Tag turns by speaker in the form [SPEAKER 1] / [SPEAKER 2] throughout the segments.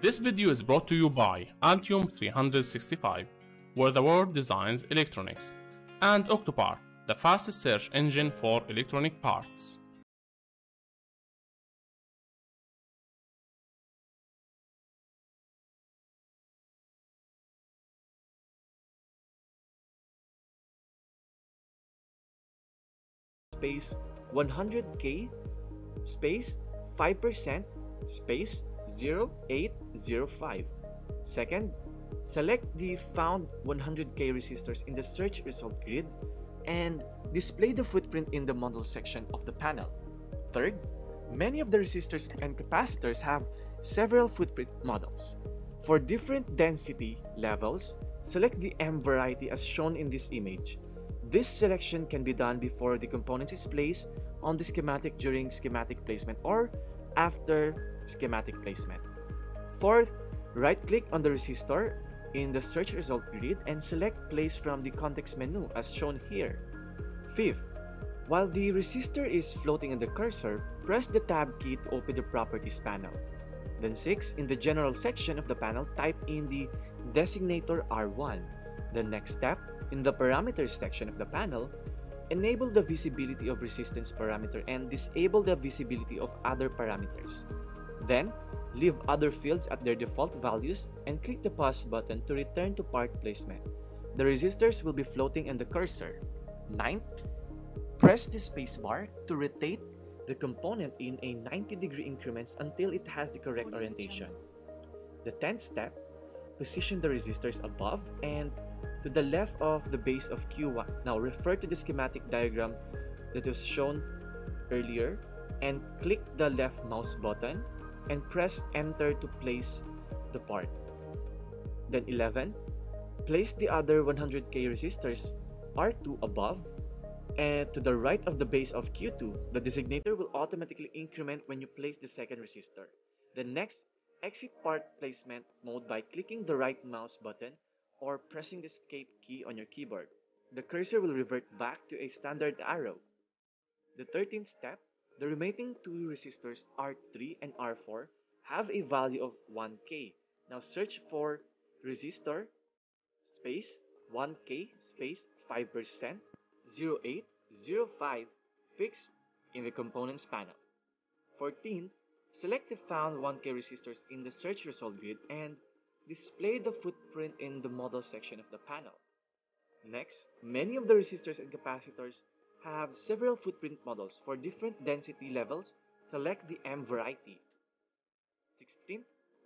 [SPEAKER 1] This video is brought to you by Altium 365, where the world designs electronics, and Octopart, the fastest search engine for electronic parts.
[SPEAKER 2] space 100k space 5% space 0805. Second, select the found 100k resistors in the search result grid and display the footprint in the model section of the panel. Third, many of the resistors and capacitors have several footprint models. For different density levels, select the M variety as shown in this image. This selection can be done before the components is placed on the schematic during schematic placement or after schematic placement. Fourth, right-click on the resistor in the search result grid and select place from the context menu as shown here. Fifth, while the resistor is floating in the cursor, press the tab key to open the properties panel. Then 6, in the general section of the panel, type in the designator R1. The next step, in the parameters section of the panel, enable the visibility of resistance parameter and disable the visibility of other parameters. Then, leave other fields at their default values and click the pause button to return to part placement. The resistors will be floating in the cursor. 9th, press the spacebar to rotate the component in a 90 degree increments until it has the correct orientation. The 10th step, position the resistors above and to the left of the base of Q1. Now refer to the schematic diagram that was shown earlier and click the left mouse button and press enter to place the part. Then 11, place the other 100k resistors R2 above and to the right of the base of Q2. The designator will automatically increment when you place the second resistor. The next, exit part placement mode by clicking the right mouse button or pressing the escape key on your keyboard. The cursor will revert back to a standard arrow. The 13th step, the remaining two resistors R3 and R4 have a value of 1K. Now search for resistor space 1K space 5% 0805 fixed in the components panel. 14th, select the found 1K resistors in the search result grid and display the footprint in the model section of the panel. Next, many of the resistors and capacitors have several footprint models for different density levels. Select the M variety. 16.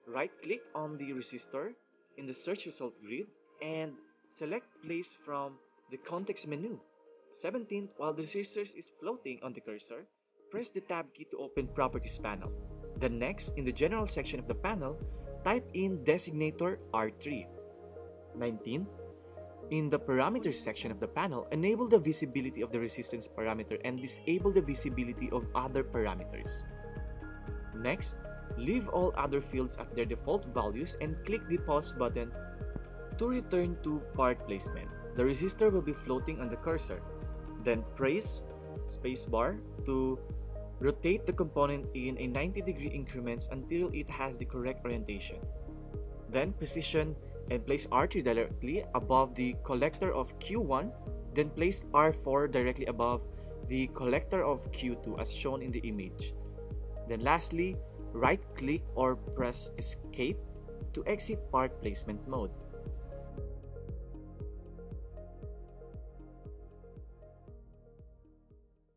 [SPEAKER 2] Right-click on the resistor in the search result grid and select place from the context menu. 17. While the resistor is floating on the cursor, press the tab key to open properties panel. Then next, in the general section of the panel, type in designator R3. 19. In the parameters section of the panel, enable the visibility of the resistance parameter and disable the visibility of other parameters. Next, leave all other fields at their default values and click the pause button to return to part placement. The resistor will be floating on the cursor. Then press spacebar to Rotate the component in a 90 degree increments until it has the correct orientation. Then position and place R3 directly above the collector of Q1, then place R4 directly above the collector of Q2 as shown in the image. Then lastly, right click or press escape to exit part placement mode.